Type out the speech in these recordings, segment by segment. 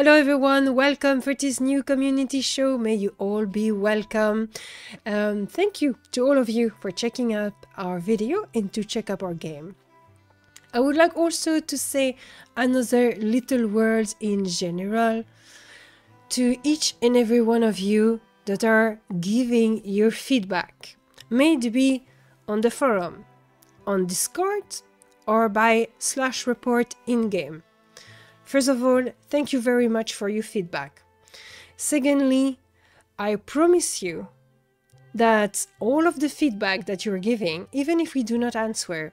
Hello, everyone. Welcome for this new community show. May you all be welcome. Um, thank you to all of you for checking out our video and to check up our game. I would like also to say another little word in general to each and every one of you that are giving your feedback. May it be on the forum, on Discord, or by slash report in game. First of all, thank you very much for your feedback. Secondly, I promise you that all of the feedback that you're giving, even if we do not answer,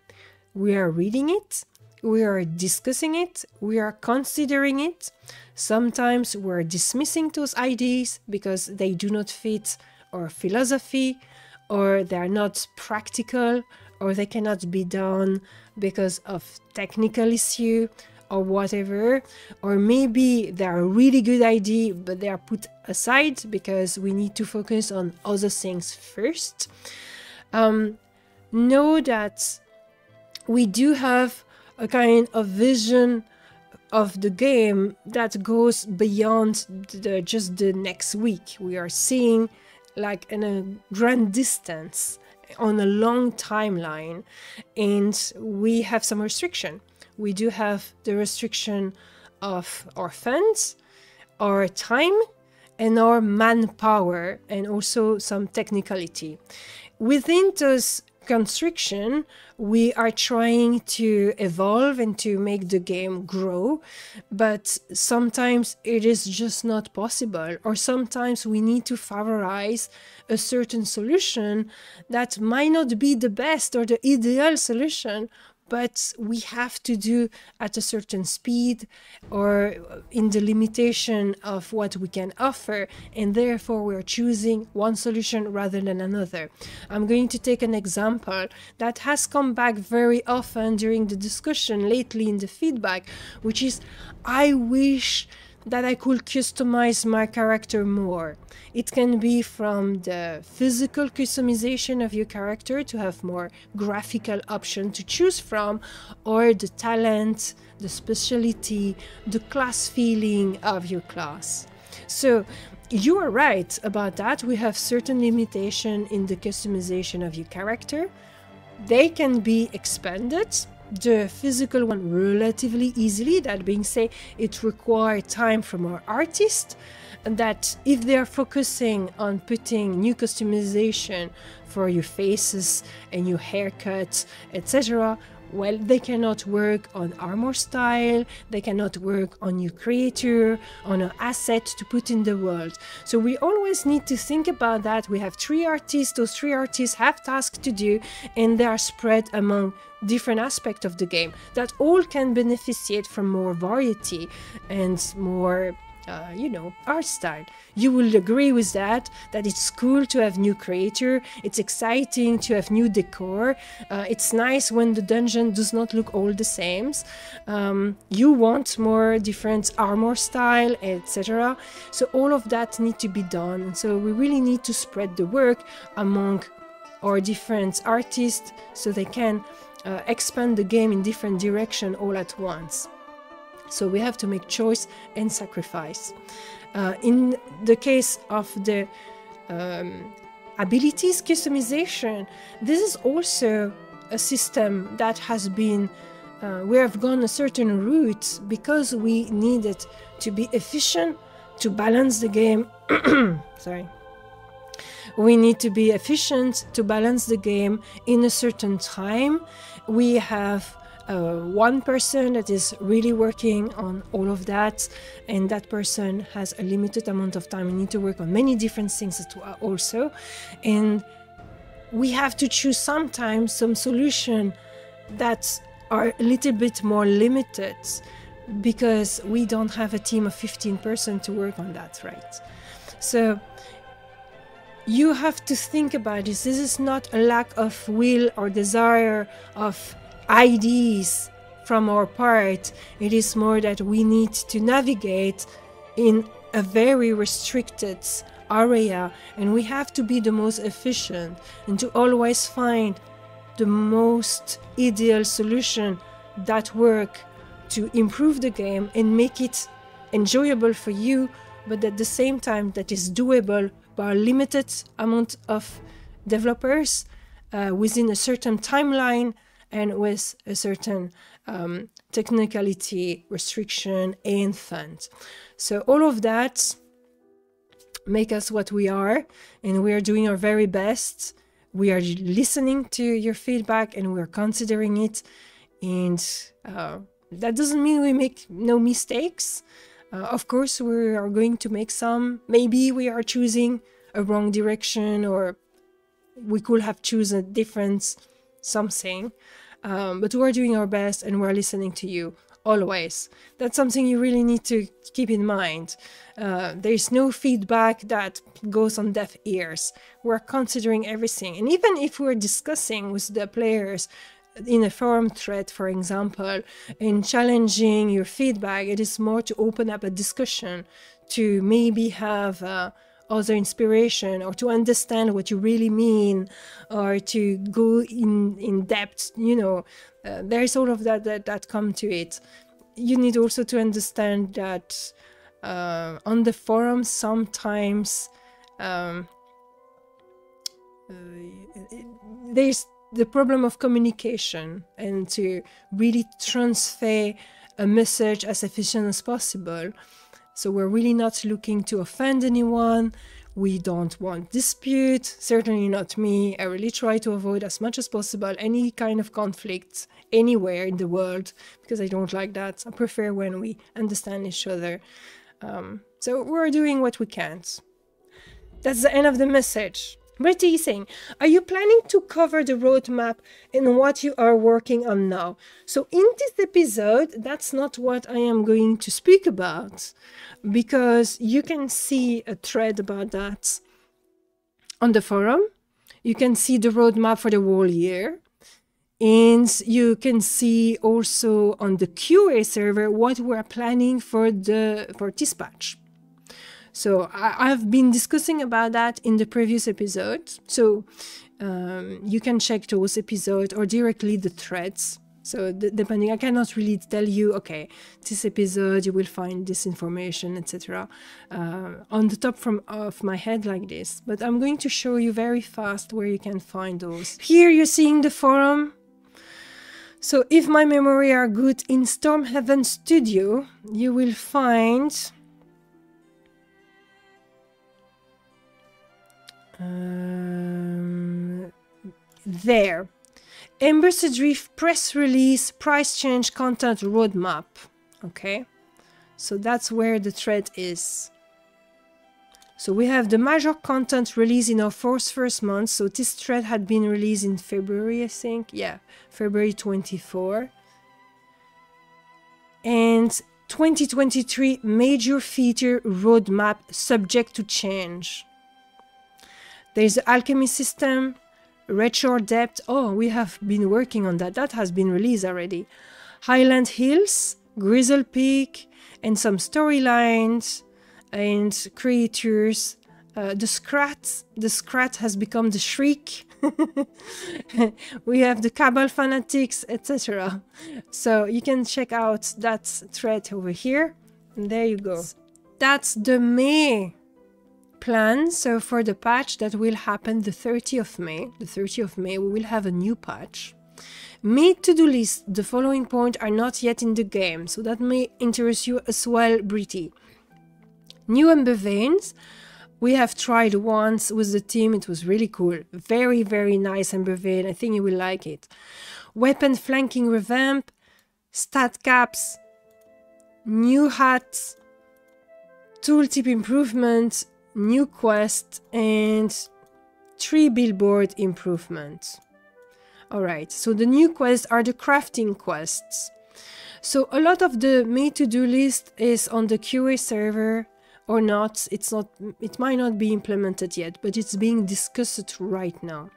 we are reading it, we are discussing it, we are considering it. Sometimes we're dismissing those ideas because they do not fit our philosophy or they're not practical or they cannot be done because of technical issue or whatever or maybe they're a really good idea but they are put aside because we need to focus on other things first. Um, know that we do have a kind of vision of the game that goes beyond the, just the next week. We are seeing like in a grand distance on a long timeline and we have some restriction we do have the restriction of our funds, our time, and our manpower, and also some technicality. Within those constriction, we are trying to evolve and to make the game grow, but sometimes it is just not possible, or sometimes we need to favorize a certain solution that might not be the best or the ideal solution, but we have to do at a certain speed or in the limitation of what we can offer and therefore we're choosing one solution rather than another. I'm going to take an example that has come back very often during the discussion lately in the feedback which is i wish that I could customize my character more. It can be from the physical customization of your character to have more graphical option to choose from, or the talent, the specialty, the class feeling of your class. So you are right about that. We have certain limitation in the customization of your character. They can be expanded the physical one relatively easily. That being said, it requires time from our artist. And that if they are focusing on putting new customization for your faces and your haircuts, etc., well, they cannot work on armor style, they cannot work on new creator, on an asset to put in the world. So we always need to think about that. We have three artists, those three artists have tasks to do, and they are spread among different aspects of the game that all can benefit from more variety and more uh, you know, art style. You will agree with that, that it's cool to have new creator, it's exciting to have new decor, uh, it's nice when the dungeon does not look all the same. Um, you want more different armor style, etc. So all of that need to be done. And So we really need to spread the work among our different artists so they can uh, expand the game in different direction all at once. So we have to make choice and sacrifice. Uh, in the case of the um, abilities customization, this is also a system that has been uh, we have gone a certain route because we needed to be efficient to balance the game. Sorry. We need to be efficient to balance the game in a certain time. We have uh, one person that is really working on all of that, and that person has a limited amount of time. We need to work on many different things also, and we have to choose sometimes some solution that are a little bit more limited because we don't have a team of 15 person to work on that right? So you have to think about this. This is not a lack of will or desire of ideas from our part. It is more that we need to navigate in a very restricted area and we have to be the most efficient and to always find the most ideal solution that work to improve the game and make it enjoyable for you, but at the same time that is doable by a limited amount of developers uh, within a certain timeline and with a certain um, technicality restriction and fund. So all of that make us what we are and we are doing our very best. We are listening to your feedback and we're considering it. And uh, that doesn't mean we make no mistakes. Uh, of course, we are going to make some. Maybe we are choosing a wrong direction or we could have chosen a different something. Um, but we're doing our best and we're listening to you always. That's something you really need to keep in mind. Uh, there's no feedback that goes on deaf ears. We're considering everything. And even if we're discussing with the players in a forum thread, for example, in challenging your feedback, it is more to open up a discussion, to maybe have uh, other inspiration or to understand what you really mean or to go in in depth you know uh, there is all of that, that that come to it. You need also to understand that uh, on the forum sometimes um, uh, there's the problem of communication and to really transfer a message as efficient as possible so we're really not looking to offend anyone. We don't want dispute, certainly not me. I really try to avoid as much as possible any kind of conflict anywhere in the world because I don't like that. I prefer when we understand each other. Um, so we're doing what we can. That's the end of the message. You saying? Are you planning to cover the roadmap and what you are working on now? So in this episode, that's not what I am going to speak about because you can see a thread about that on the forum. You can see the roadmap for the whole year. And you can see also on the QA server what we're planning for the for this patch. So I, have been discussing about that in the previous episode. So um, you can check those episodes or directly the threads. So depending, I cannot really tell you, okay, this episode you will find this information, etc. Uh, on the top from of my head like this. But I'm going to show you very fast where you can find those. Here you're seeing the forum. So if my memory are good, in Stormhaven Studio, you will find Um, there. Embers Adrift press release, price change, content roadmap. Okay, so that's where the thread is. So we have the major content release in our first first month. So this thread had been released in February, I think. Yeah, February 24. And 2023 major feature roadmap subject to change. There's the alchemy system, Redshore Depth. Oh, we have been working on that. That has been released already. Highland Hills, Grizzle Peak, and some storylines and creatures. Uh, the Scrat, the Scrat has become the Shriek. we have the Cabal Fanatics, etc. So you can check out that thread over here. And there you go. That's the May plan. So for the patch that will happen the 30th of May, the 30th of May, we will have a new patch. Made to-do list, the following point are not yet in the game, so that may interest you as well, Britty. New Ember Veins, we have tried once with the team, it was really cool. Very, very nice Ember Vein, I think you will like it. Weapon flanking revamp, stat caps, new hats, tooltip improvements, new quest and three billboard improvements. Alright, so the new quests are the crafting quests. So a lot of the made to-do list is on the QA server or not. It's not it might not be implemented yet, but it's being discussed right now.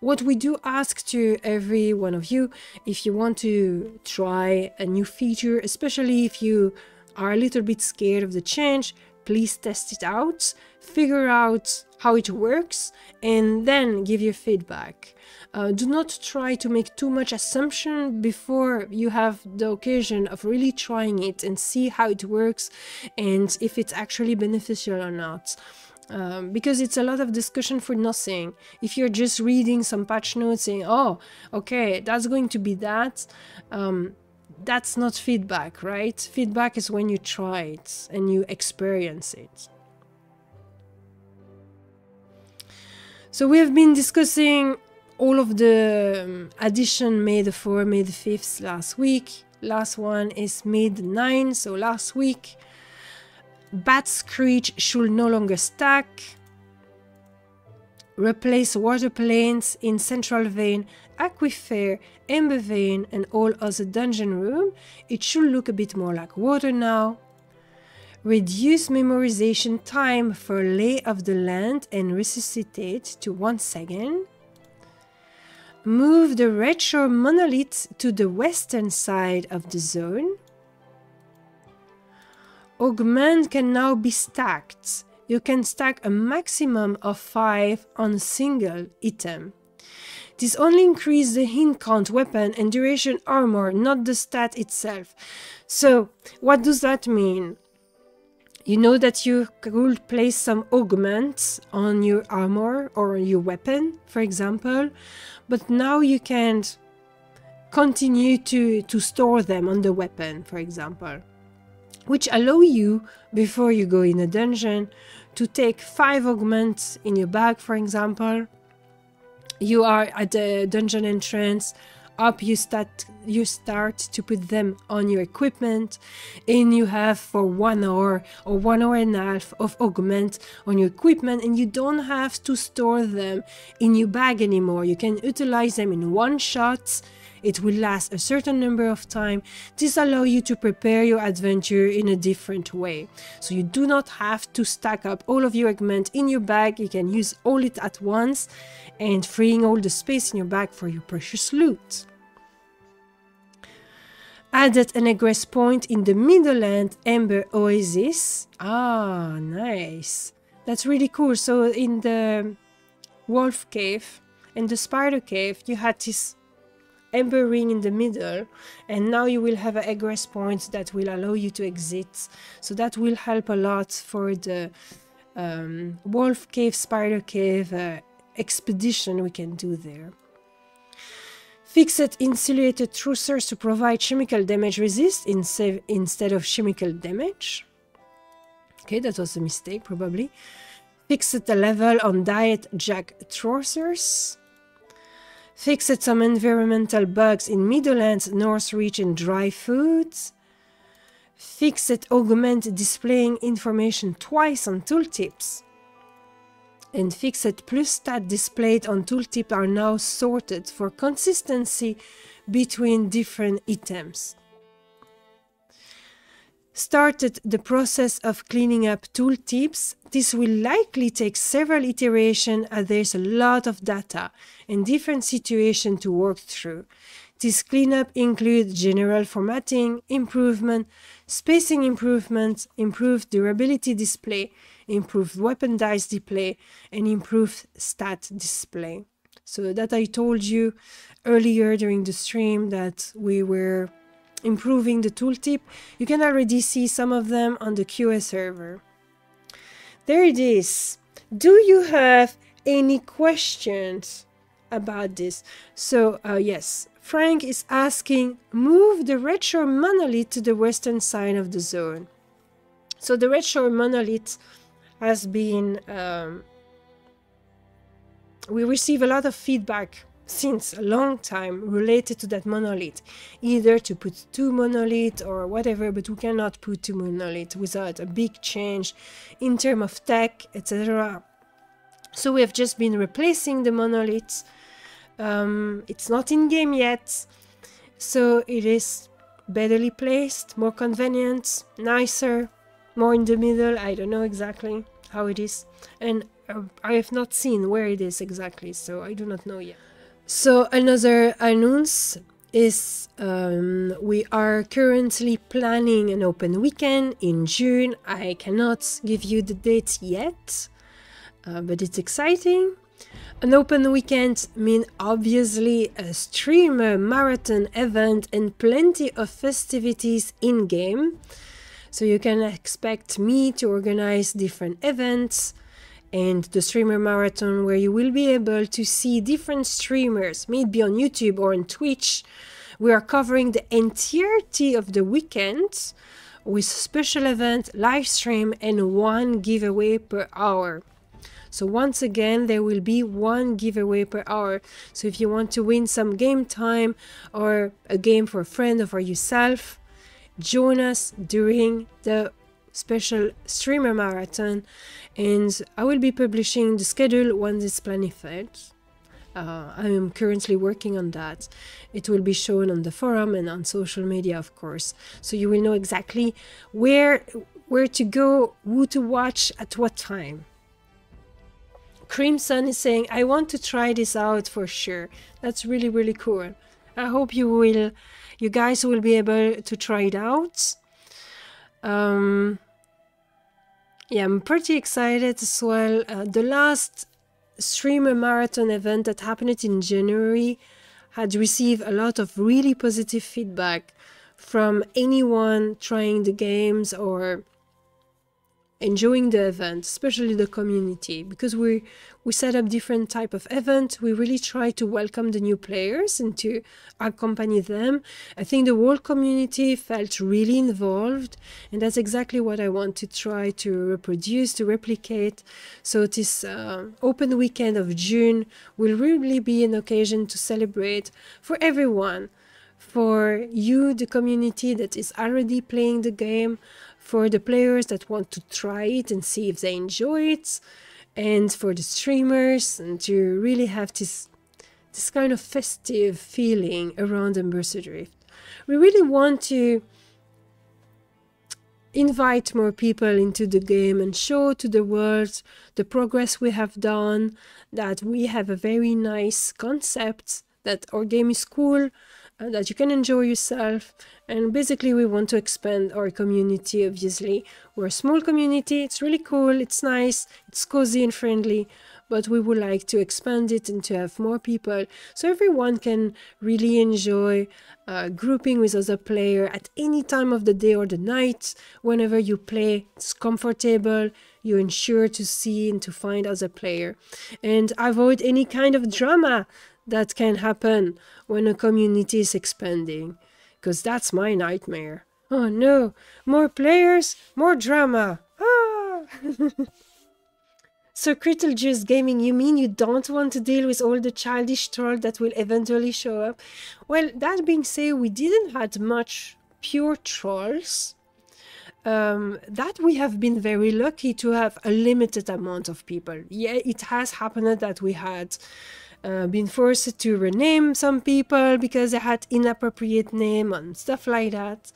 What we do ask to every one of you, if you want to try a new feature, especially if you are a little bit scared of the change, please test it out, figure out how it works and then give your feedback. Uh, do not try to make too much assumption before you have the occasion of really trying it and see how it works and if it's actually beneficial or not. Um, because it's a lot of discussion for nothing. If you're just reading some patch notes saying, oh, okay, that's going to be that, um, that's not feedback, right? Feedback is when you try it and you experience it. So we have been discussing all of the um, addition May the 4th, May the 5th last week. Last one is May the 9th, so last week. Bat Screech should no longer stack. Replace water planes in Central Vein, Aquifer, Ember Vein and all other dungeon room. It should look a bit more like water now. Reduce memorization time for lay of the land and resuscitate to 1 second. Move the shore monolith to the western side of the zone. Augment can now be stacked. You can stack a maximum of 5 on a single item. This only increases the hit count weapon and duration armor, not the stat itself. So, what does that mean? You know that you could place some augments on your armor or your weapon, for example, but now you can't continue to, to store them on the weapon, for example, which allow you, before you go in a dungeon, to take five augments in your bag, for example. You are at the dungeon entrance, up you start you start to put them on your equipment and you have for one hour or one hour and a half of augment on your equipment and you don't have to store them in your bag anymore. You can utilize them in one shot it will last a certain number of time. This allows you to prepare your adventure in a different way. So you do not have to stack up all of your augment in your bag. You can use all it at once and freeing all the space in your bag for your precious loot. Added an egress point in the Middleland Ember Oasis. Ah, nice. That's really cool. So in the Wolf Cave and the Spider Cave, you had this Ember Ring in the middle, and now you will have an egress point that will allow you to exit. So that will help a lot for the um, Wolf Cave, Spider Cave uh, expedition we can do there. Fixed insulated trussers to provide chemical damage resist instead of chemical damage. Okay, that was a mistake probably. Fixed the level on diet jack trussers. Fixed some environmental bugs in Middlelands North region dry foods. Fixed augment displaying information twice on tooltips and fixed plus stat displayed on tooltip are now sorted for consistency between different items. Started the process of cleaning up tooltips. This will likely take several iterations as there's a lot of data and different situations to work through. This cleanup includes general formatting, improvement, spacing improvements, improved durability display, improved weapon dice display, and improved stat display. So that I told you earlier during the stream that we were improving the tooltip. You can already see some of them on the QA server. There it is. Do you have any questions about this? So uh, yes, Frank is asking, move the red shore monolith to the western side of the zone. So the red shore monolith has been um, we receive a lot of feedback since a long time related to that monolith either to put two monolith or whatever but we cannot put two monolith without a big change in terms of tech etc so we have just been replacing the monoliths um, it's not in game yet so it is betterly placed more convenient nicer more in the middle i don't know exactly how it is and uh, I have not seen where it is exactly so I do not know yet. So another announce is um, we are currently planning an open weekend in June. I cannot give you the date yet. uh, but it's exciting. An open weekend means obviously a streamer marathon event and plenty of festivities in game. So you can expect me to organize different events and the streamer marathon where you will be able to see different streamers, maybe on YouTube or on Twitch. We are covering the entirety of the weekend with special event, live stream, and one giveaway per hour. So once again, there will be one giveaway per hour. So if you want to win some game time or a game for a friend or for yourself, join us during the special streamer marathon and I will be publishing the schedule once it's planified. Uh, I am currently working on that. It will be shown on the forum and on social media, of course, so you will know exactly where where to go, who to watch, at what time. Crimson is saying, "I want to try this out for sure." That's really really cool. I hope you will, you guys will be able to try it out. Um, yeah, I'm pretty excited as well. Uh, the last streamer marathon event that happened in January had received a lot of really positive feedback from anyone trying the games or enjoying the event, especially the community, because we we set up different type of event. We really try to welcome the new players and to accompany them. I think the whole community felt really involved, and that's exactly what I want to try to reproduce, to replicate. So this uh, open weekend of June will really be an occasion to celebrate for everyone for you, the community that is already playing the game, for the players that want to try it and see if they enjoy it, and for the streamers, and to really have this this kind of festive feeling around Embers Adrift. We really want to invite more people into the game and show to the world the progress we have done, that we have a very nice concept, that our game is cool, uh, that you can enjoy yourself. And basically, we want to expand our community, obviously. We're a small community, it's really cool, it's nice, it's cozy and friendly, but we would like to expand it and to have more people. So everyone can really enjoy uh, grouping with other player at any time of the day or the night. Whenever you play it's comfortable. You ensure to see and to find other player. And avoid any kind of drama that can happen when a community is expanding. Because that's my nightmare. Oh no, more players, more drama. Ah! so, Crystal Juice Gaming, you mean you don't want to deal with all the childish troll that will eventually show up? Well, that being said, we didn't had much pure trolls. Um, that we have been very lucky to have a limited amount of people. Yeah, it has happened that we had uh, been forced to rename some people because they had inappropriate name and stuff like that.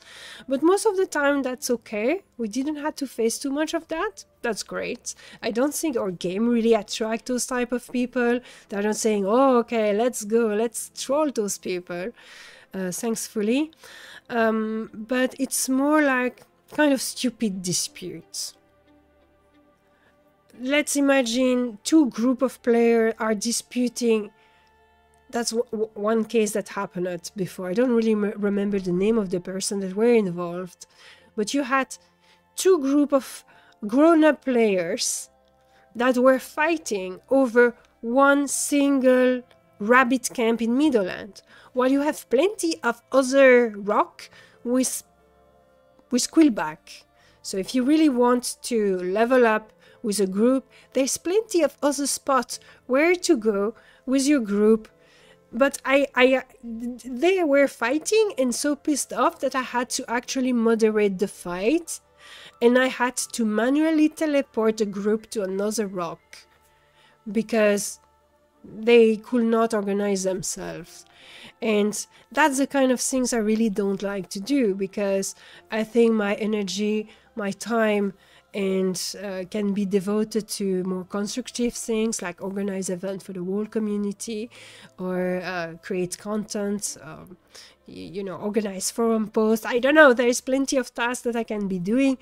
But most of the time that's okay. We didn't have to face too much of that. That's great. I don't think our game really attract those type of people that are not saying, "Oh, okay, let's go, let's troll those people." Uh, thankfully, um, but it's more like kind of stupid disputes let's imagine two group of players are disputing that's one case that happened before i don't really remember the name of the person that were involved but you had two group of grown-up players that were fighting over one single rabbit camp in Middleland, while you have plenty of other rock with with quillback. So if you really want to level up with a group, there's plenty of other spots where to go with your group. But I, I, they were fighting and so pissed off that I had to actually moderate the fight, and I had to manually teleport the group to another rock because they could not organize themselves. And that's the kind of things I really don't like to do because I think my energy, my time, and uh, can be devoted to more constructive things like organize event for the whole community or uh, create content um, you, know organize forum posts i don't know there's plenty of tasks that i can be doing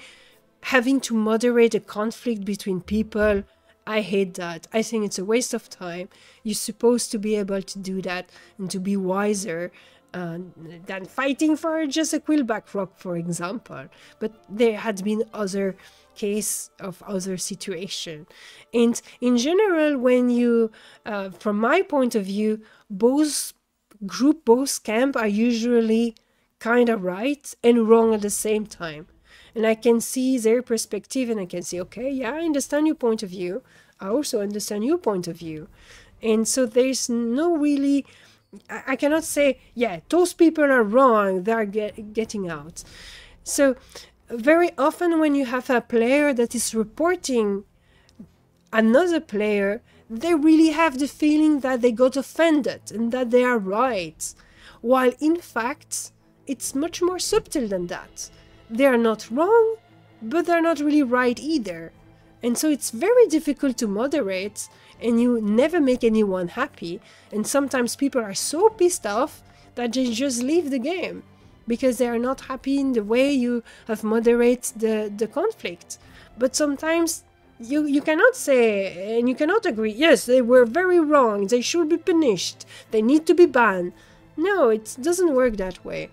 having to moderate a conflict between people I hate that. I think it's a waste of time. You're supposed to be able to do that and to be wiser uh, than fighting for just a quillback rock, for example. But there had been other case of other situation. And in general when you uh, from my point of view both group both camp are usually kind of right and wrong at the same time. And i can see their perspective and i can say okay yeah i understand your point of view. I also understand your point of view. And so there's no really i, cannot say yeah those people are wrong they're get, getting out. So very often when you have a player that is reporting another player, they really have the feeling that they got offended and that they are right. While in fact, it's much more subtle than that. They are not wrong, but they're not really right either. And so it's very difficult to moderate, and you never make anyone happy. And sometimes people are so pissed off that they just leave the game because they are not happy in the way you have moderate the, the conflict. But sometimes you, you cannot say and you cannot agree, yes, they were very wrong, they should be punished, they need to be banned. No, it doesn't work that way.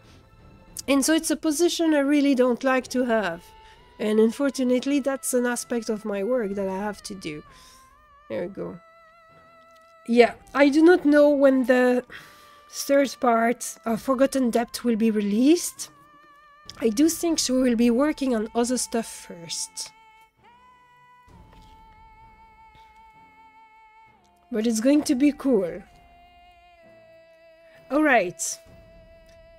And so it's a position I really don't like to have. And unfortunately, that's an aspect of my work that I have to do. There we go. Yeah, I do not know when the third part of Forgotten Depth will be released. I do think she will be working on other stuff first. But it's going to be cool. Alright.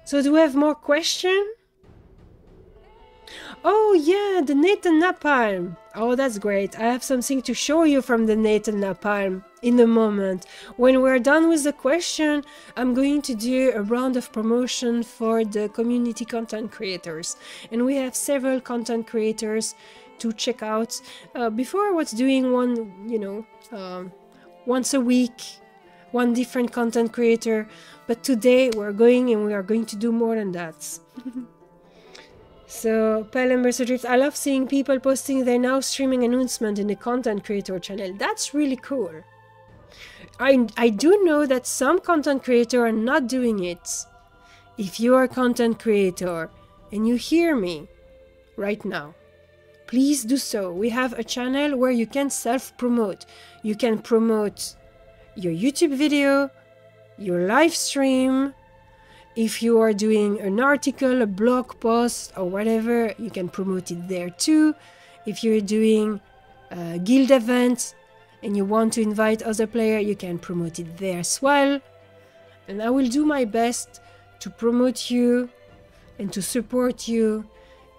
So do we have more question? Oh yeah, the Nathan Napalm. Oh, that's great. I have something to show you from the Nathan Napalm in a moment. When we're done with the question, I'm going to do a round of promotion for the community content creators. And we have several content creators to check out. Uh, before I was doing one, you know, um, once a week, one different content creator. But today we're going and we are going to do more than that. So, Pale Ambassador Drift, I love seeing people posting their now streaming announcement in the content creator channel. That's really cool. I, I do know that some content creators are not doing it. If you are a content creator and you hear me right now, please do so. We have a channel where you can self-promote. You can promote your YouTube video, your live stream, if you are doing an article, a blog post, or whatever, you can promote it there too. If you're doing a guild event and you want to invite other players, you can promote it there as well. And I will do my best to promote you and to support you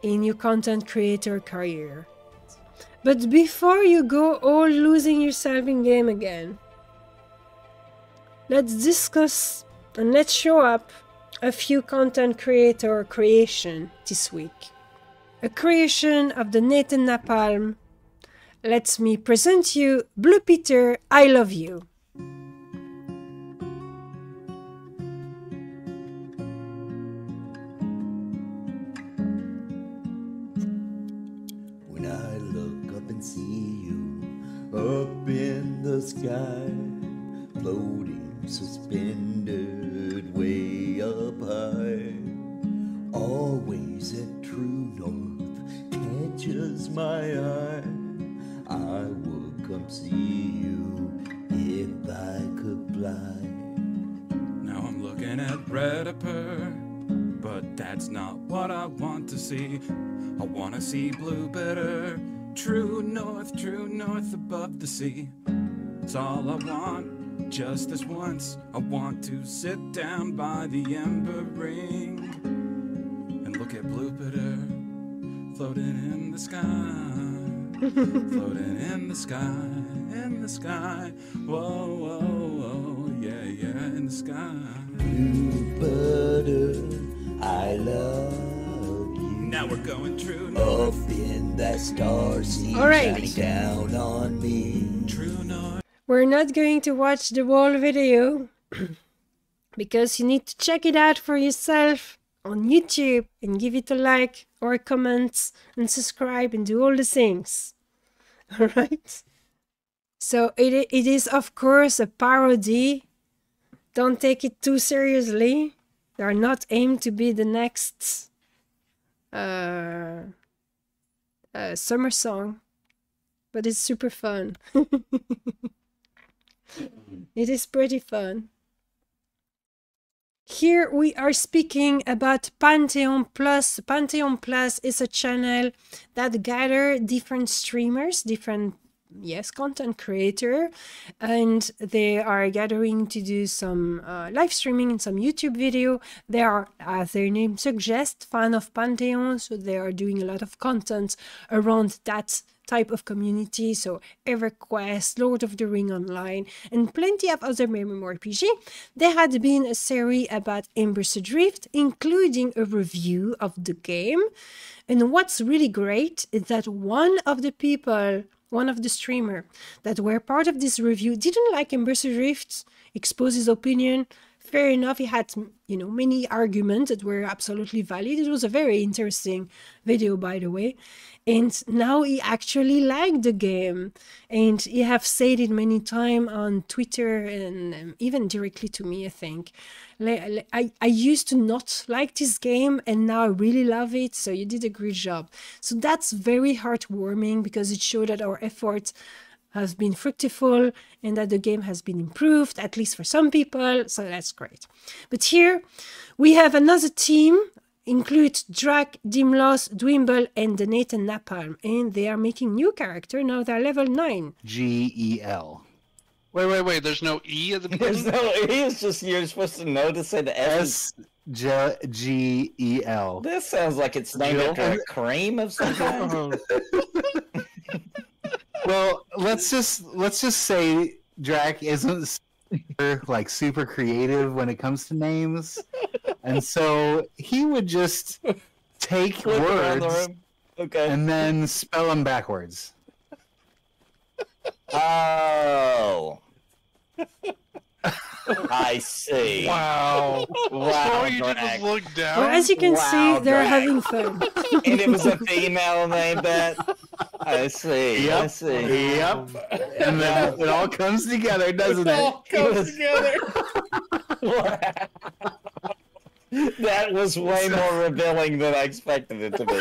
in your content creator career. But before you go all losing yourself in game again, let's discuss and let's show up a few content creator creation this week. A creation of the Nathan Napalm lets me present you Blupiter, I Love You. When I look up and see you up in the sky, floating suspended my eye. I would come see you if I could fly. Now I'm looking at Redipper, but that's not what I want to see. I want to see Blupiter, true north, true north above the sea. It's all I want just this once, I want to sit down by the ember ring and look at Blupiter floating in the sky, floating in the sky, in the sky. Whoa, whoa, whoa, yeah, yeah, in the sky. Blue Peter, I love you. Now we're going true north. Up in that star sea, All right. shining down on me. True north. We're not going to watch the whole video because you need to check it out for yourself on YouTube and give it a like or a comment and subscribe and do all the things. Alright? So it it is of course a parody. Don't take it too seriously. They are not aimed to be the next uh, uh, summer song, but it's super fun. it is pretty fun. Here we are speaking about Pantheon Plus. Pantheon Plus is a channel that gather different streamers, different yes content creator and they are gathering to do some uh, live streaming and some youtube video they are as their name suggests fan of pantheon so they are doing a lot of content around that type of community so everquest lord of the ring online and plenty of other MMORPG there had been a series about Embers Adrift including a review of the game and what's really great is that one of the people one of the streamer that were part of this review didn't like Embers Adrift, expose his opinion. Fair enough, he had you know many arguments that were absolutely valid. It was a very interesting video, by the way. And now he actually liked the game, and he have said it many times on Twitter and um, even directly to me. I think le- I I used to not like this game, and now I really love it. So you did a great job. So that's very heartwarming because it showed that our efforts has been fruitful and that the game has been improved, at least for some people. So that's great. But here we have another team, includes Drac, Dimlos, Dwimble, and the Nathan Napalm. And they are making new character. Now they're level 9. G E L. Wait, wait, wait. There's no E at the beginning? There's no E. It's just you're supposed to know to say the S. S J G E L. This sounds like it's named after a cream of some kind. Well, let's just let's just say Drac isn't super, like super creative when it comes to names, and so he would just take Flip around the words. Okay. and then spell them backwards. Oh. I see. Wow. Wow, so you Drac. just look down. Well, as you can Wow, see, they're Drac. having fun. and it was a female name, that. I see. I Yep. see. Yep. Um, and then it all comes together, doesn't it? it? all comes together. that was way more revealing than I expected it to be.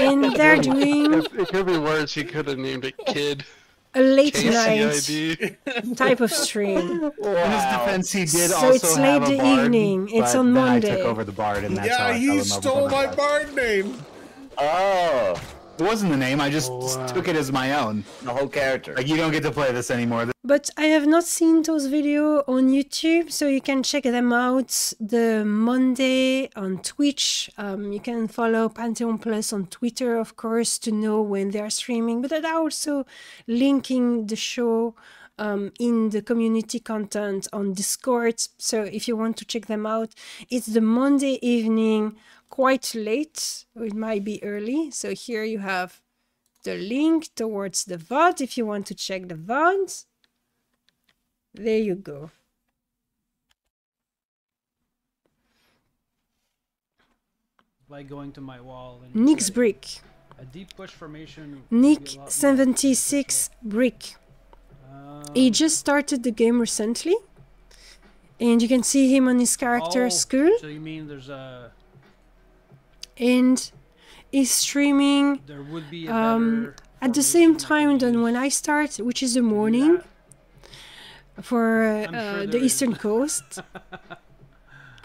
And they're doing it could be worse, he could have named it Kid. a late night KCID. type of stream. In his defense, he did So also it's have late a bard, evening. It's on then I Monday. took over the bard, and that's how Yeah, I he fell in love stole my Overclock. bard name. Oh, It wasn't the name. I just Wow. took it as my own. the whole character. Like you don't get to play this anymore. But I have not seen those videos on YouTube, so you can check them out the Monday on Twitch. Um, you can follow Pantheon Plus on Twitter, of course, to know when they are streaming. But I'm also linking the show um, in the community content on Discord. So if you want to check them out, it's the Monday evening, quite late. It might be early. So here you have the link towards the VOD if you want to check the VODs. There you go. by going to my wall. And Nick's brick. A deep push formation. would be a Nick lot more 76 brick. Uh, He just started the game recently. And you can see him on his character oh, school. So you mean there's a And is streaming there would be um, at the same time than when I start, which is the morning for uh, sure the is. eastern coast.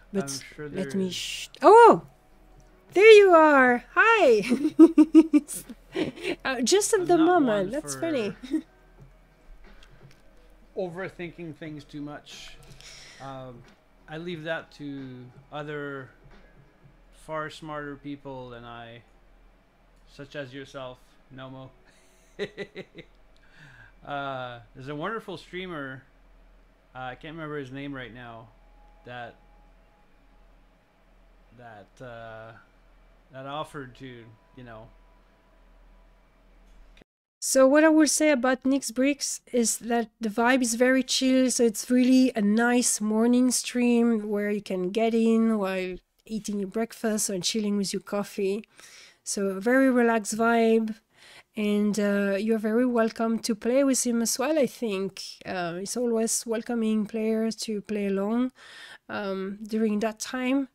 But sure let me. Sh- oh, there you are. Hi. uh, just at I'm the moment. That's funny. Overthinking things too much. Um, I leave that to other far smarter people than I, such as yourself, Nomo. uh, there's a wonderful streamer. Uh, I can't remember his name right now. That that uh, that offered to you know So what I will say about Nick's Bricks is that the vibe is very chill. So it's really a nice morning stream where you can get in while eating your breakfast or chilling with your coffee. So a very relaxed vibe. and uh, you're very welcome to play with him as well. I think uh, it's always welcoming players to play along um, during that time.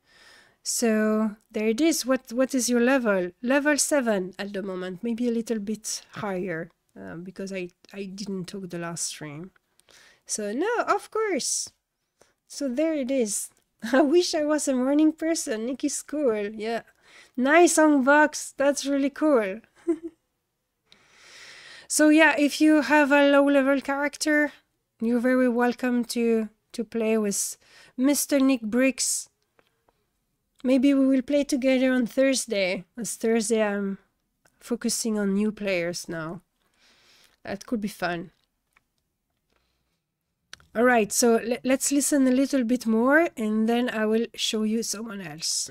So there it is. What what is your level? Level seven at the moment, maybe a little bit higher um, because I I didn't talk the last stream. So no, of course. So there it is. I wish I was a morning person. Nikki's cool. Yeah. Nice song box. That's really cool. so yeah, if you have a low level character, you're very welcome to to play with Mr. Nick Bricks. Maybe we will play together on Thursday. As Thursday I'm focusing on new players now. That could be fun. All right, so le- let's listen a little bit more and then I will show you someone else.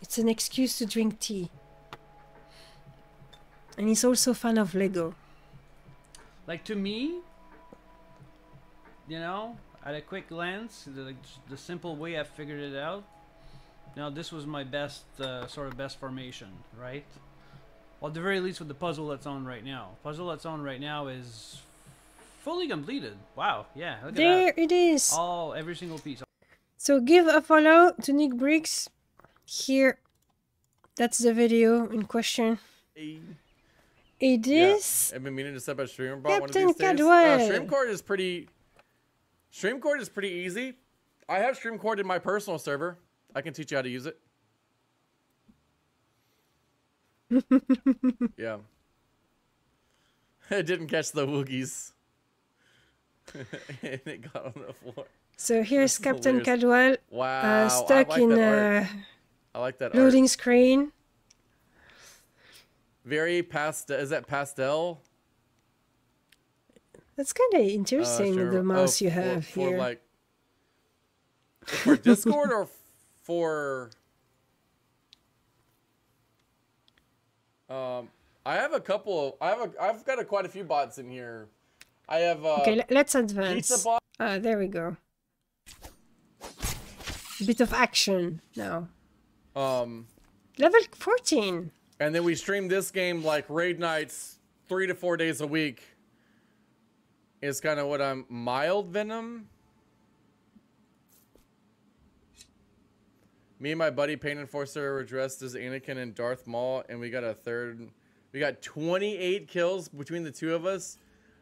It's an excuse to drink tea. And he's also a fan of Lego. Like to me, you know, at a quick glance, the, the simple way I figured it out. Now this was my best uh, sort of best formation, right? Well, at the very least with the puzzle that's on right now. Puzzle that's on right now is fully completed. Wow, yeah, look at There that. it is. All every single piece. So give a follow to Nick Bricks. Here, that's the video in question. Hey. It Yeah. I've been meaning to set up a streamer bot one of Captain these days. Uh, Caldwell. Streamcord is pretty. Streamcord is pretty easy. I have Streamcord in my personal server. I can teach you how to use it. yeah. It didn't catch the woogies. and it got on the floor. So here's Captain. Caldwell Wow. uh, I stuck like in that a like that art. loading screen. Very pastel. Is that pastel? That's kind of Uh, interesting, streamer- the oh, mouse you have for, here. like for Discord or for um I have a couple of I have a I've got a, quite a few bots in here. I have uh okay, let's pizza advance. bot Ah, there we go. Bit of action now. um Level 14. and then we stream this game like raid nights 3 to 4 days a week. Is kind of what I'm mild venom. Me and my buddy Pain Enforcer were dressed as Anakin and Darth Maul, and we got a third. We got 28 kills between the two of us.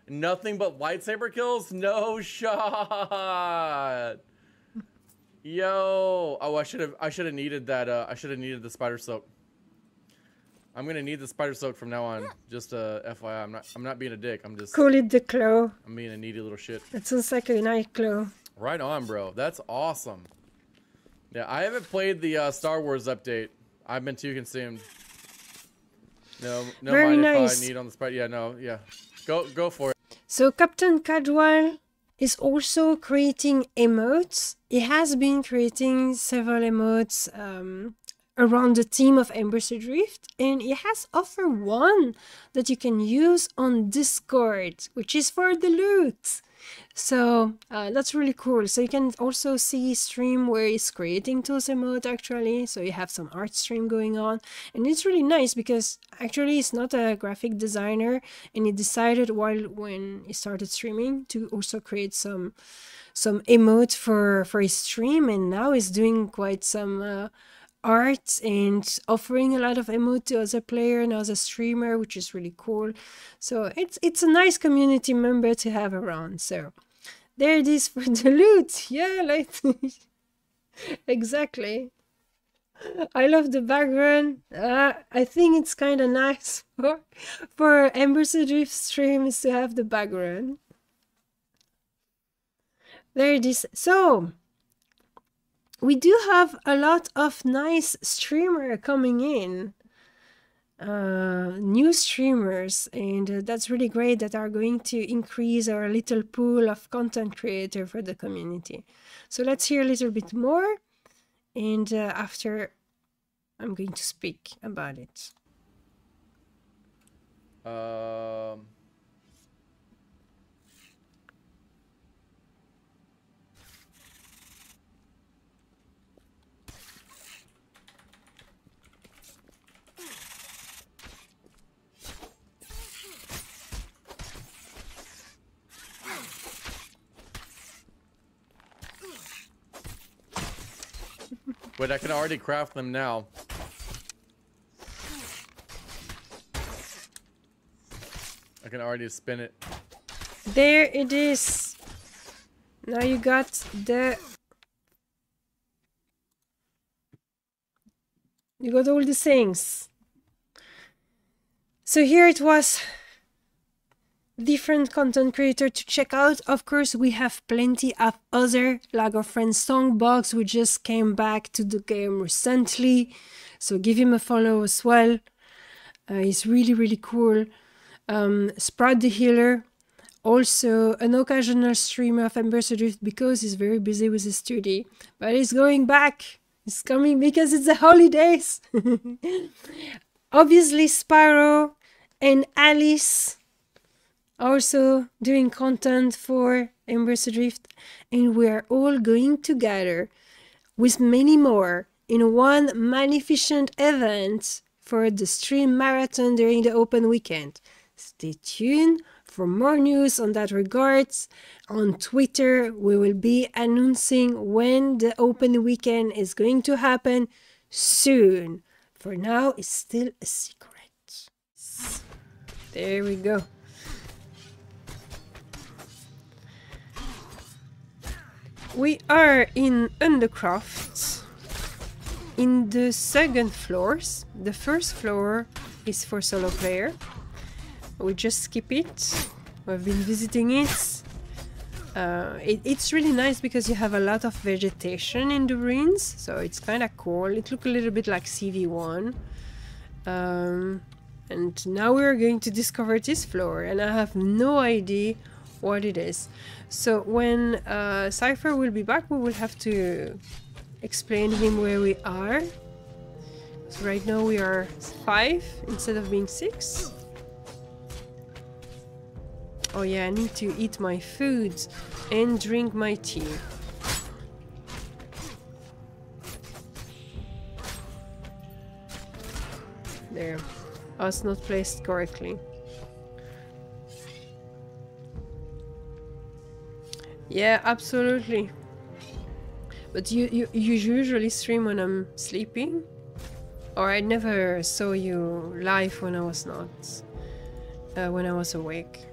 Nothing but lightsaber kills. No shot. Yo. Oh, I should have. I should have needed that. Uh, I should have needed the spider soak. I'm gonna need the spider soak from now on. Just uh, FYI, I'm not. I'm not being a dick. I'm just. Call it the claw. I'm being a needy little shit. That sounds like a night claw. Right on, bro. That's awesome. Yeah, I haven't played the uh, Star Wars update. I've been too consumed. No, no Very mind nice. if I need on the spot. Yeah, no, yeah. Go, go for it. So Captain Caldwell is also creating emotes. He has been creating several emotes um, around the theme of Embers Adrift, and he has offered one that you can use on Discord, which is for the loot. So uh, that's really cool. So you can also see stream where he's creating those emote actually. So you have some art stream going on, and it's really nice because actually he's not a graphic designer, and he decided while when he started streaming to also create some some emote for for his stream, and now he's doing quite some. Uh, art and offering a lot of emote to other player and a streamer which is really cool so it's it's a nice community member to have around so there it is for the loot yeah like exactly I love the background. Uh, I think it's kind of nice for for Drift streams to have the background. There it is. So we do have a lot of nice streamer coming in uh new streamers and uh, that's really great that are going to increase our little pool of content creator for the community so let's hear a little bit more and uh, after i'm going to speak about it Um. Wait, I can already craft them now. I can already spin it. There it is. Now you got the. You got all the things. So here it was. Different content creator to check out. Of course, we have plenty of other like our friend Songbox, We just came back to the game recently. So give him a follow as well. Uh, he's really really cool. Um, Sprout the Healer, also an occasional streamer of Drift because he's very busy with his study. But he's going back. He's coming because it's the holidays. Obviously, Sparrow and Alice also doing content for Embers Adrift, and we are all going together with many more in one magnificent event for the stream marathon during the open weekend. Stay tuned for more news on that regards. On Twitter, we will be announcing when the open weekend is going to happen soon. For now, it's still a secret. There we go. We are in Undercroft in the second floors. The first floor is for solo player. We just skip it. We've been visiting it. Uh, it. It's really nice because you have a lot of vegetation in the ruins, so it's kind of cool. It looks a little bit like CV1. Um, and now we're going to discover this floor, and I have no idea what it is. So when uh, Cypher will be back, we will have to explain him where we are. So right now we are five instead of being six. Oh yeah, I need to eat my food and drink my tea. There. I was not placed correctly. Yeah, absolutely. But you, you, you usually stream when I'm sleeping? Or I never saw you live when I was not, uh, when I was awake.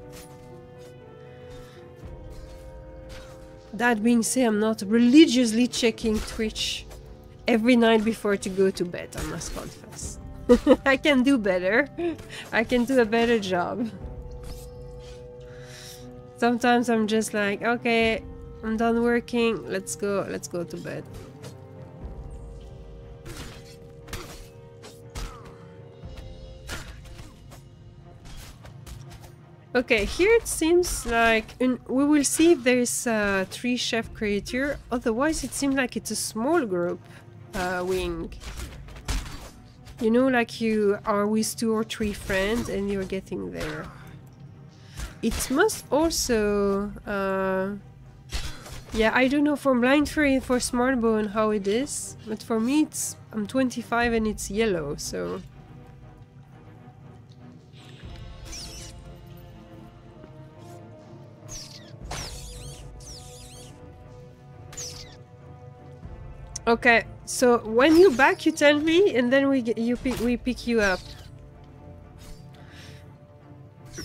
That being said, I'm not religiously checking Twitch every night before to go to bed, I must confess. I can do better. I can do a better job. Sometimes I'm just like, okay, I'm done working. Let's go. Let's go to bed. Okay, here it seems like we will see if there's a three chef creature. Otherwise, it seems like it's a small group uh, wing. You know, like you are with two or three friends and you're getting there. It must also... Uh, yeah, I don't know for Blind Fury for Smartbone how it is, but for me it's... I'm 25 and it's yellow, so... Okay, so when you back, you tell me, and then we get, you pick we pick you up.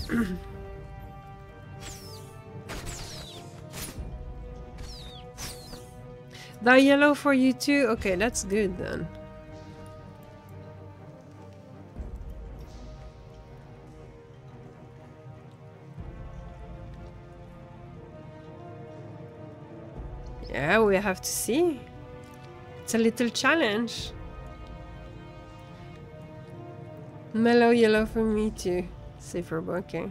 the yellow for you too. Okay, that's good then. Yeah, we have to see. It's a little challenge. Mellow yellow for me too. Safer okay.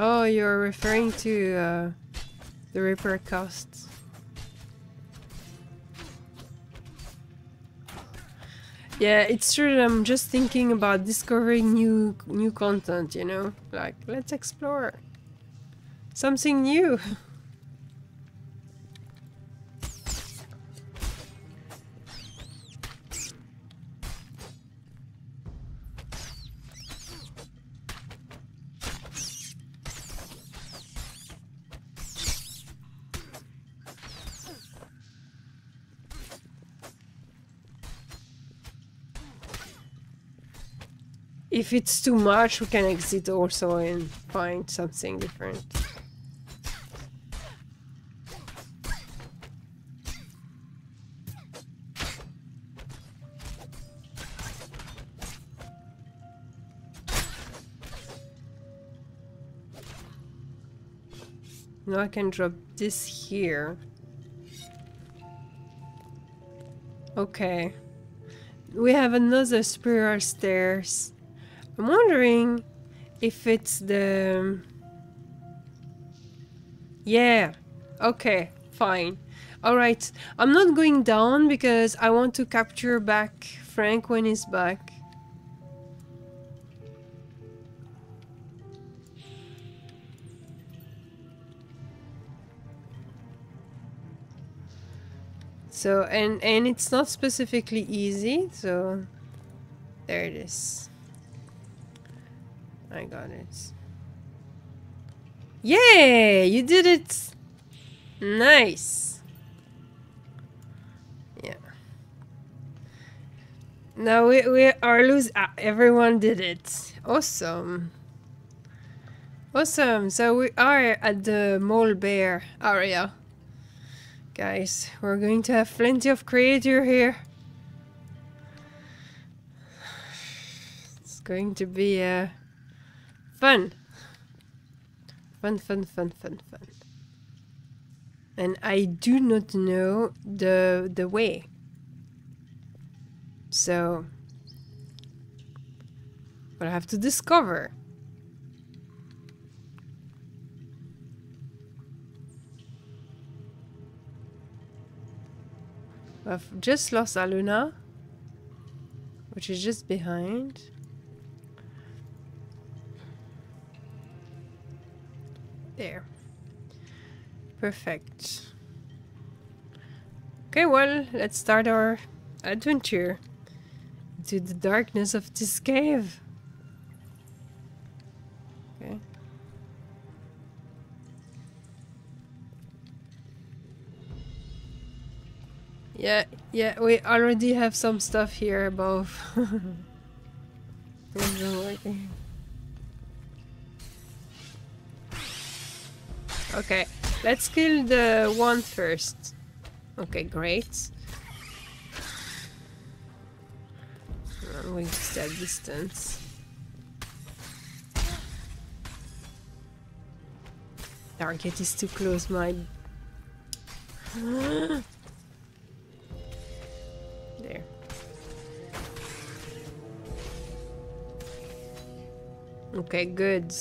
Oh, you're referring to uh, the repair costs. Yeah, it's true. that I'm just thinking about discovering new new content. You know, like let's explore something new. If it's too much, we can exit also and find something different. Now I can drop this here. Okay. We have another spiral stairs. I'm wondering if it's the... Yeah. Okay, fine. Alright, I'm not going down because I want to capture back Frank when he's back. So, and, and it's not specifically easy, so there it is. I got it. Yay! You did it! Nice! Yeah. Now we, we are lose. Ah, everyone did it. Awesome. Awesome. So we are at the mole bear area. Guys, we're going to have plenty of creature here. It's going to be uh, fun. Fun, fun, fun, fun, fun. And I do not know the the way. So but I have to discover. I've just lost Aluna, which is just behind. There. Perfect. Okay, well, let's start our adventure into the darkness of this cave. Okay. Yeah, yeah, we already have some stuff here above. Okay, let's kill the one first. Okay, great. I'm going to at distance. Target is too close, my... there. Okay, good.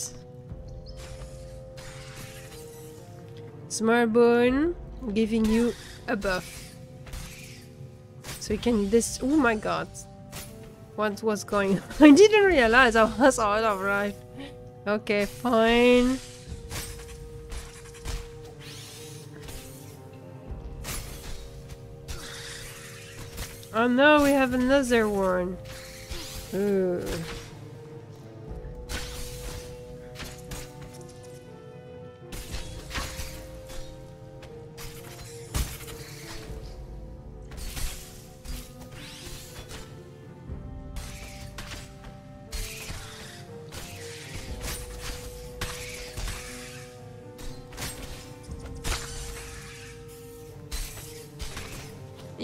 Smarbone giving you a buff. So you can this oh my god. What was going on? I didn't realize I was out of right. Okay, fine. Oh no, we have another one. Ooh.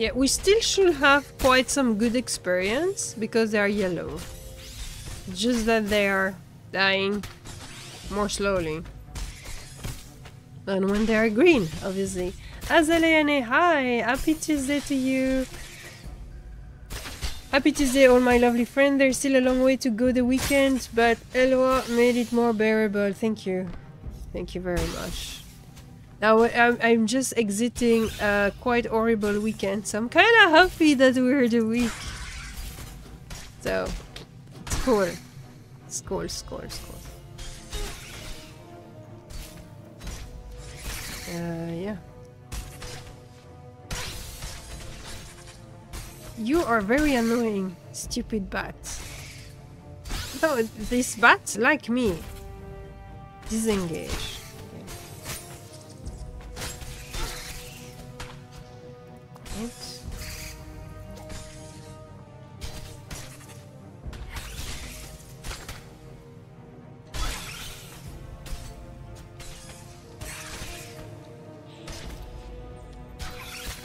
Yeah, we still should have quite some good experience because they are yellow. Just that they are dying more slowly than when they are green, obviously. Azaleane, hi! Happy Tuesday to you! Happy Tuesday, all my lovely friends. There's still a long way to go the weekend, but Elloa made it more bearable. Thank you. Thank you very much. Now I'm, I'm just exiting a quite horrible weekend, so I'm kind of happy that we're the week. So, it's cool, it's cool. Uh, yeah. You are very annoying, stupid bats. No, these bats like me. Disengage.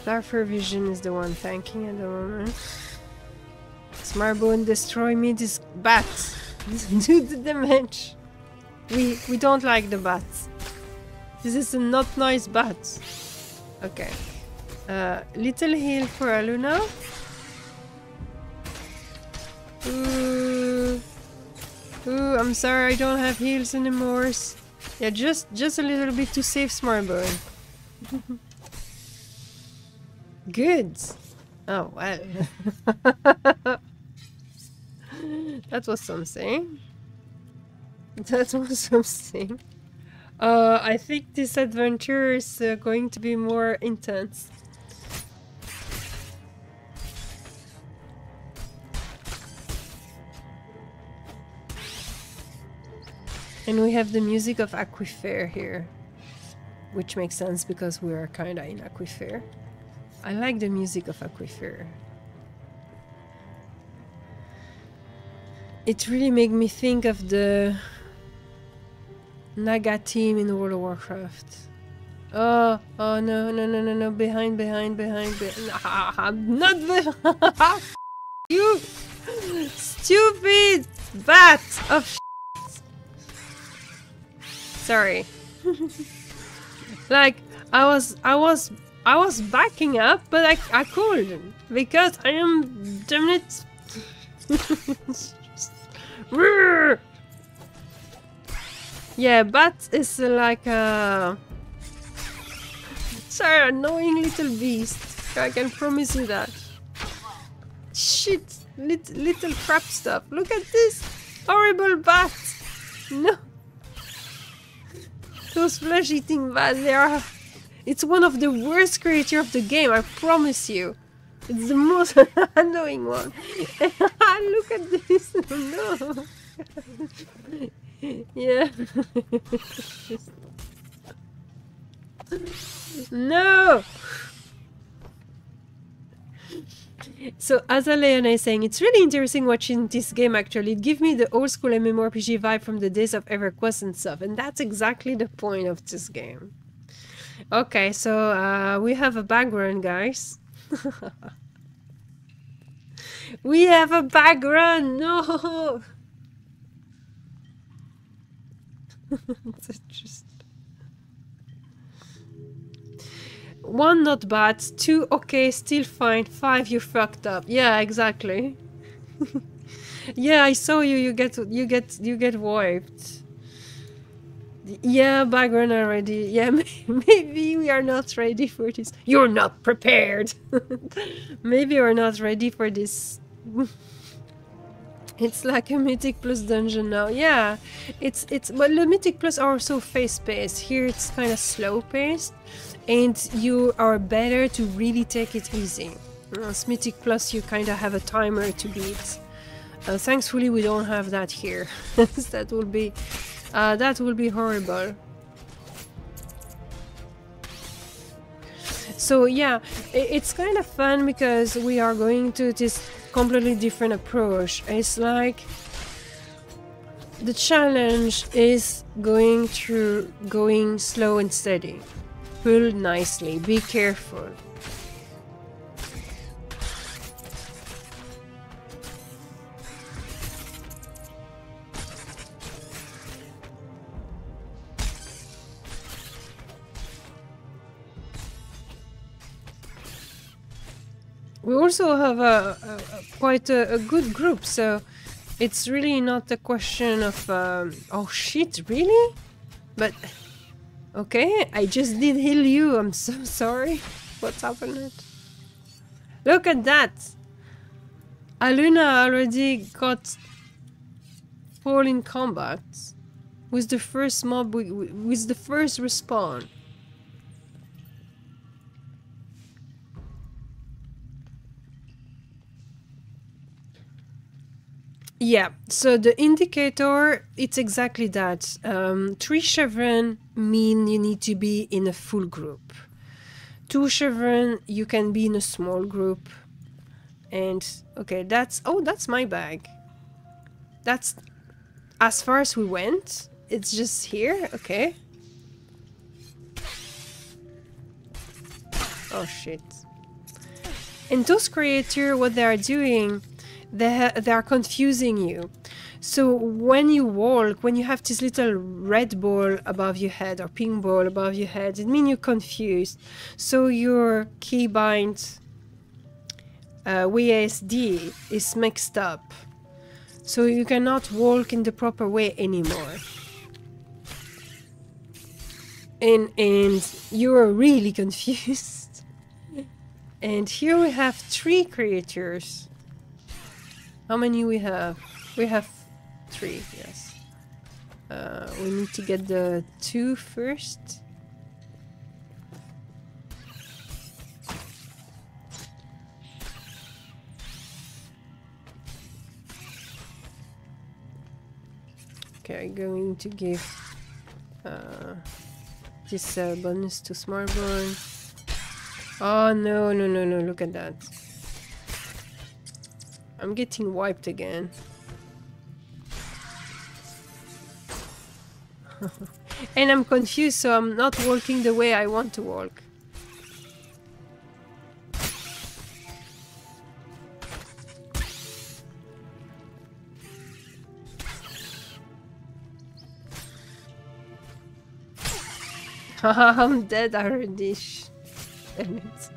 Darfur Vision is the one tanking at the moment. Smarbone, destroy me, this bat! Do the damage! We we don't like the bats. This is a not nice bat. Okay. Uh, little heal for Aluna. Ooh. Ooh, I'm sorry, I don't have heals anymore. Yeah, just just a little bit to save Smarbone. Good. Oh well. that was something. That was something. Uh, I think this adventure is uh, going to be more intense. And we have the music of Aquifer here. Which makes sense because we are kinda in Aquifer. I like the music of Aquifer. It really made me think of the Naga team in World of Warcraft. Oh, oh no, no, no, no, no, behind, behind, behind, behind. I'm not behind. you stupid bat of shit. Sorry. like, I was, I was I was backing up, but I, I couldn't because I am damn it. yeah, but it's like a sorry, annoying little beast. I can promise you that. Shit, lit, little crap stuff. Look at this horrible bat. No, those flesh-eating bats. They are it's one of the worst creatures of the game, I promise you. It's the most annoying one. Ah, look at this. No. yeah. no. So as Leona is saying, it's really interesting watching this game actually. It gives me the old school MMORPG vibe from the days of EverQuest and stuff. And that's exactly the point of this game. Okay, so uh, we have a background, guys. we have a background. No. just one not bad, two okay, still fine, five you fucked up. Yeah, exactly. yeah, I saw you. You get you get you get wiped. Yeah, background already. Yeah, maybe we are not ready for this. You're not prepared. maybe we're not ready for this. it's like a Mythic Plus dungeon now. Yeah, it's it's but the Mythic Plus are also fast paced. Here it's kind of slow paced, and you are better to really take it easy. As Mythic Plus, you kind of have a timer to beat. Uh, thankfully, we don't have that here. that will be uh, that will be horrible. So yeah, it's kind of fun because we are going to this completely different approach. It's like the challenge is going through going slow and steady. Pull nicely, be careful. We also have a, a, a quite a, a, good group, so it's really not a question of um, oh shit, really? But okay, I just did heal you. I'm so sorry. What's happened? Look at that. Aluna already got fall in combat with the first mob wi- wi- with the first respawn. Yeah, so the indicator, it's exactly that. Um, three chevron mean you need to be in a full group. Two chevron, you can be in a small group. And, okay, that's, oh, that's my bag. That's as far as we went. It's just here, okay. Oh shit. And those creators, what they are doing, they, they are confusing you. So when you walk, when you have this little red ball above your head or pink ball above your head, it means you're confused. So your keybind uh, WASD is mixed up. So you cannot walk in the proper way anymore. And, and you are really confused. And here we have three creatures. How many we have? We have three, yes. Uh, we need to get the two first. Okay, I'm going to give uh, this uh, bonus to Smartborn. Oh no, no, no, no, look at that. I'm getting wiped again. and I'm confused, so I'm not walking the way I want to walk. I'm dead already. Damn it.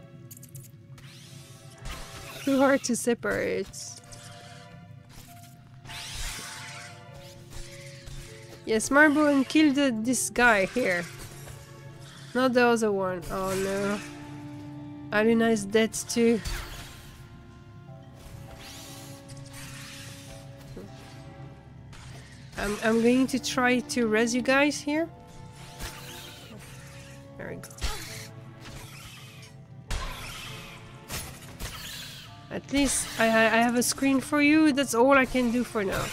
Too hard to separate. Yes, Marble and killed this guy here. Not the other one. Oh no. Aluna is dead too. I'm, I'm going to try to res you guys here. There we go. At least I I have a screen for you. That's all I can do for now.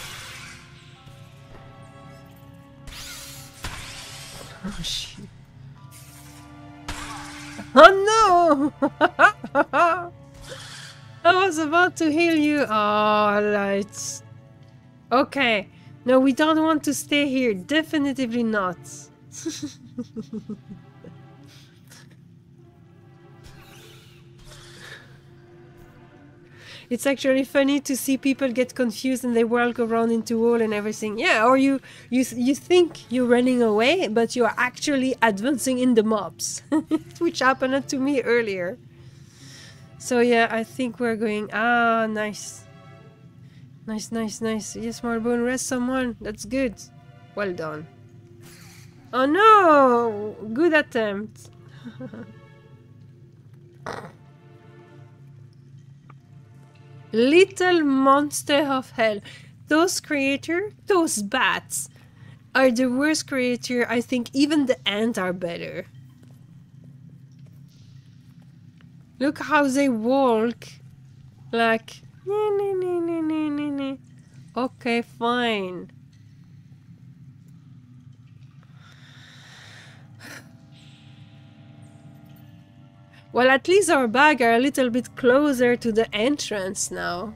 I was about to heal you. Oh. Okay. No, we don't want to stay here. Definitively not. it's actually funny to see people get confused and they walk around into wall and everything. Yeah, or you you you think you're running away, but you're actually advancing in the mobs, which happened to me earlier. So yeah, I think we're going. Ah, nice, nice, nice, nice. Yes, Marbone, rest someone. That's good. Well done. Oh no! Good attempt. Little monster of hell. Those creatures, those bats, are the worst creature. I think even the ants are better. Look how they walk. Like, "Nee, nee, nee, nee, nee, nee, nee." okay, fine. Well, at least our bag are a little bit closer to the entrance now.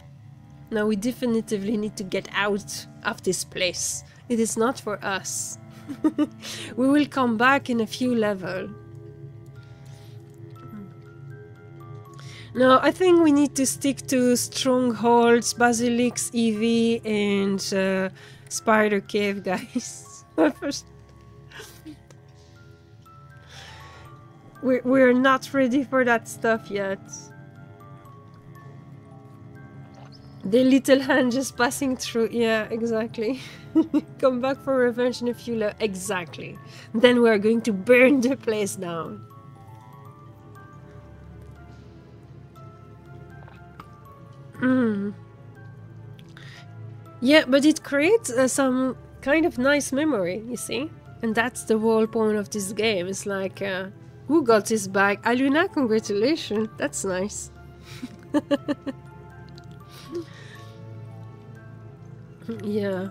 Now we definitively need to get out of this place. It is not for us. we will come back in a few level. No, I think we need to stick to strongholds, basilics, EV, and uh, spider cave, guys. We're, we're not ready for that stuff yet. The little hand just passing through. Yeah, exactly. Come back for revenge in a few le- Exactly. Then we're going to burn the place down. Mm. Yeah, but it creates uh, some kind of nice memory, you see? And that's the whole point of this game. It's like, uh, who got this bag? Aluna, congratulations. That's nice. yeah.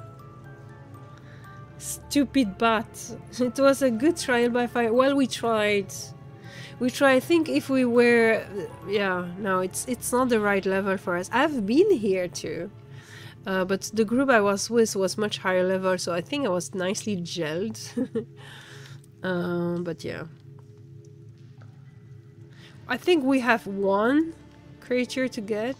Stupid bat. It was a good trial by fire. Well, we tried. We tried. I think if we were, yeah, no, it's it's not the right level for us. I've been here too, uh, but the group I was with was much higher level, so I think I was nicely gelled. um, but yeah, I think we have one creature to get.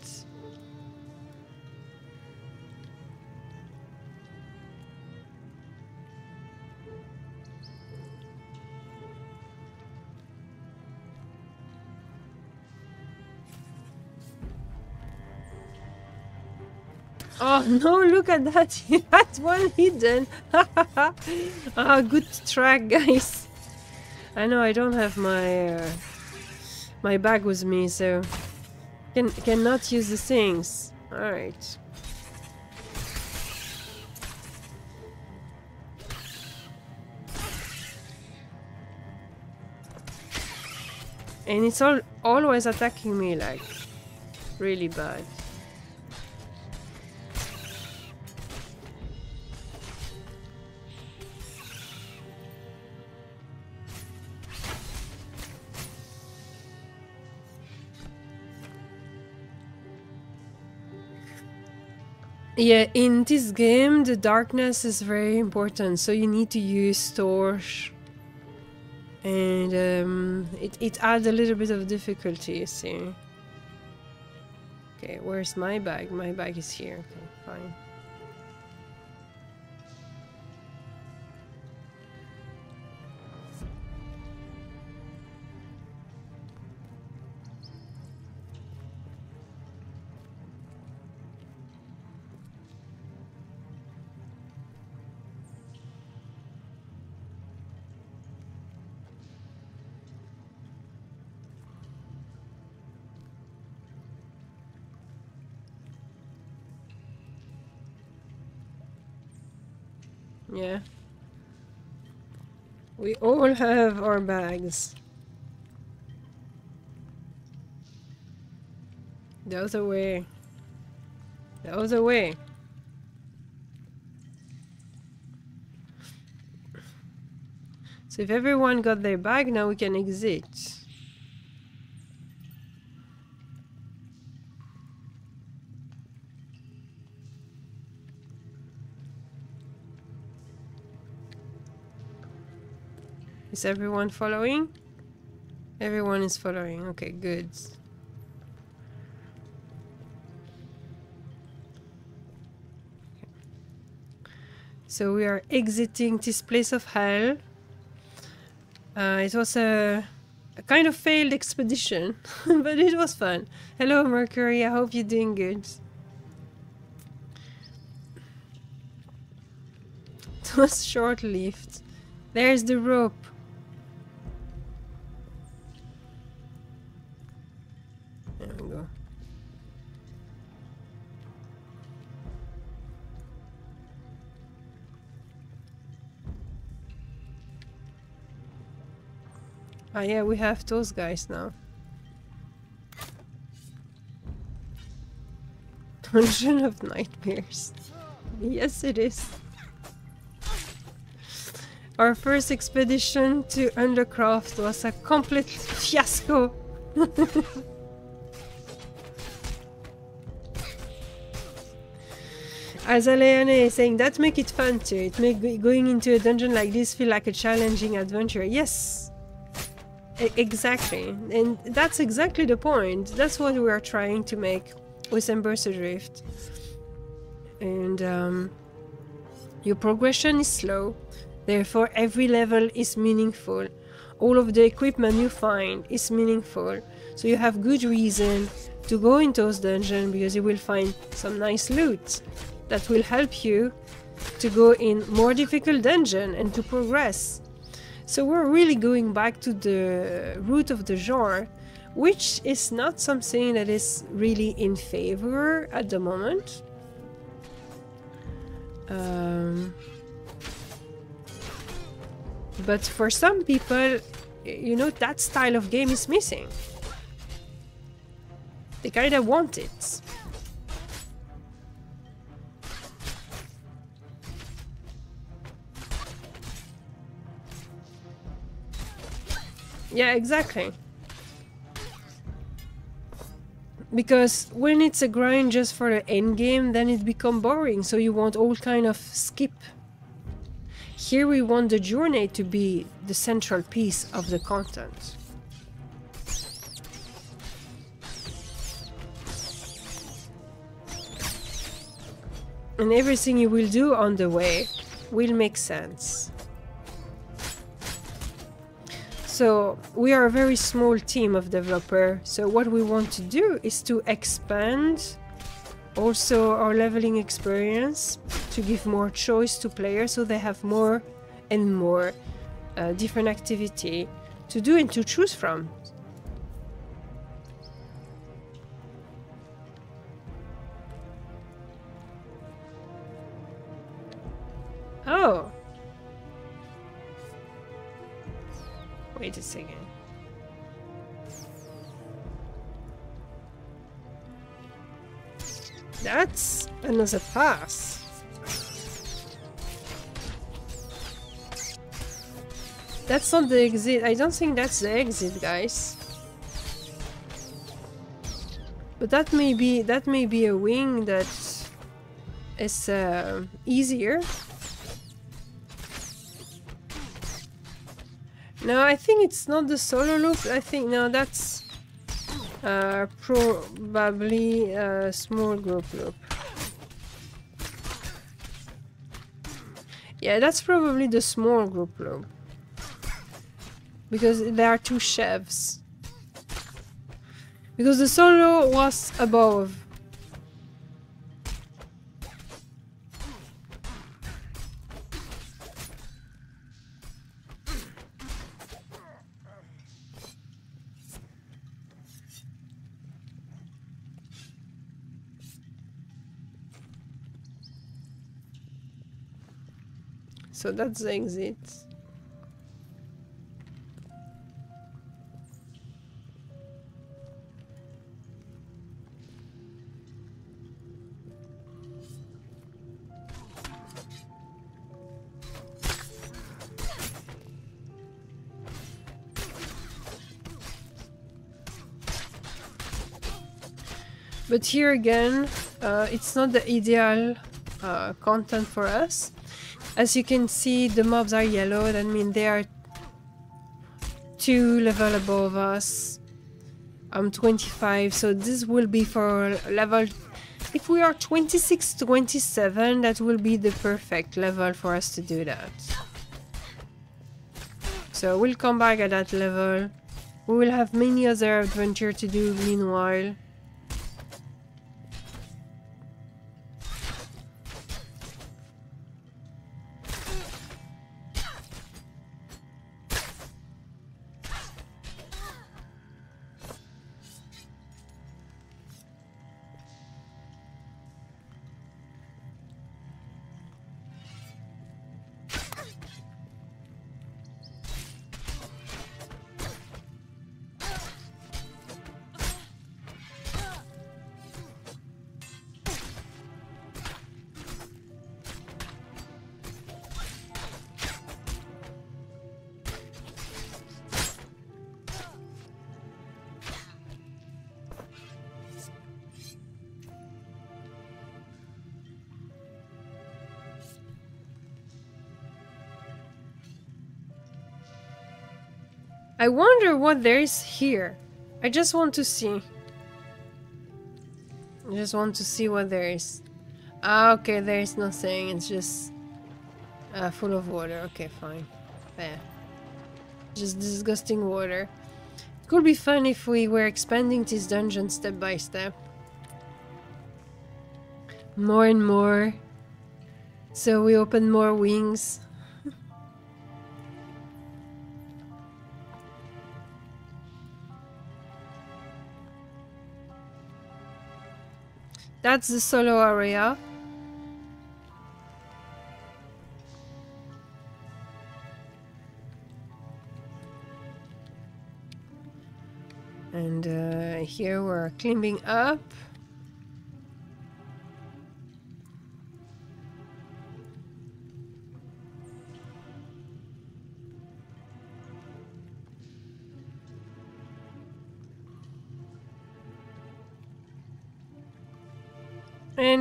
Oh no, look at that. He had one hidden. ah, good track, guys. I know I don't have my uh, my bag with me, so can cannot use the things. All right. And it's all always attacking me like really bad. Yeah, in this game, the darkness is very important, so you need to use torch. And um, it, it adds a little bit of difficulty, you see. Okay, where's my bag? My bag is here. Okay, fine. We all have our bags. The other way. The other way. So if everyone got their bag, now we can exit. Is everyone following? Everyone is following. Okay, good. So we are exiting this place of hell. Uh, it was a, a kind of failed expedition, but it was fun. Hello, Mercury. I hope you're doing good. It was short-lived. There's the rope. Ah yeah, we have those guys now. Dungeon of Nightmares. Yes, it is. Our first expedition to Undercroft was a complete fiasco. Azaleane is saying that make it fun too. It make going into a dungeon like this feel like a challenging adventure. Yes, exactly, and that's exactly the point. That's what we are trying to make with Embers Adrift. And um, your progression is slow, therefore every level is meaningful. All of the equipment you find is meaningful, so you have good reason to go into those dungeons because you will find some nice loot that will help you to go in more difficult dungeon and to progress. So we're really going back to the root of the genre, which is not something that is really in favor at the moment. Um, but for some people, you know, that style of game is missing. They kind of want it. Yeah, exactly. Because when it's a grind just for the end game, then it become boring. So you want all kind of skip. Here we want the journey to be the central piece of the content. And everything you will do on the way will make sense. So we are a very small team of developer. So what we want to do is to expand also our leveling experience to give more choice to players so they have more and more uh, different activity to do and to choose from. That's another pass. That's not the exit. I don't think that's the exit, guys. But that may be that may be a wing that is uh, easier. No, I think it's not the solo loop. I think no, that's uh, probably a small group loop. Yeah, that's probably the small group room. Because there are two chefs. Because the solo was above. So that's the exit. But here again, uh, it's not the ideal uh, content for us. As you can see, the mobs are yellow. That means they are two level above us. I'm 25, so this will be for level... If we are 26, 27, that will be the perfect level for us to do that. So we'll come back at that level. We will have many other adventure to do meanwhile. I wonder what there is here. I just want to see. I just want to see what there is. Ah, okay, there is nothing. It's just uh, full of water. Okay, fine. There. Just disgusting water. It could be fun if we were expanding this dungeon step by step. More and more. So we open more wings. That's the solo area. And uh, here we're climbing up.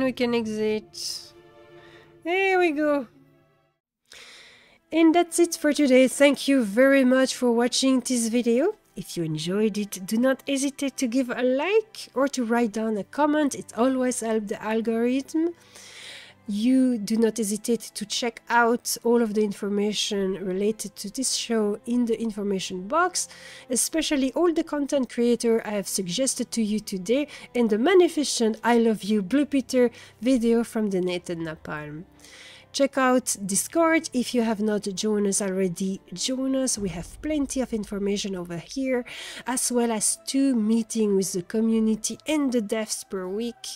We can exit. There we go. And that's it for today. Thank you very much for watching this video. If you enjoyed it, do not hesitate to give a like or to write down a comment. It always helps the algorithm. You do not hesitate to check out all of the information related to this show in the information box, especially all the content creator I have suggested to you today and the magnificent I Love You Blupiter video from the Nathan Napalm. Check out Discord if you have not joined us already. Join us. We have plenty of information over here, as well as two meetings with the community and the devs per week.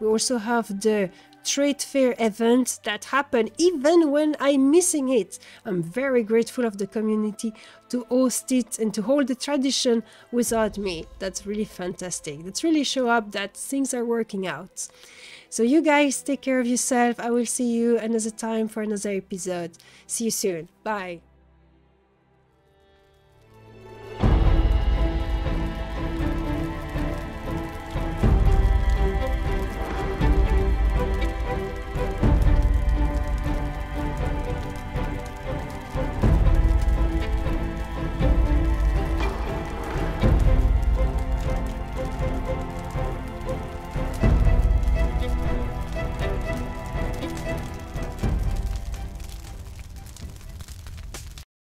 We also have the trade fair event that happen even when I'm missing it. I'm very grateful of the community to host it and to hold the tradition without me. That's really fantastic. That's really show up that things are working out. So you guys take care of yourself. I will see you another time for another episode. See you soon. Bye.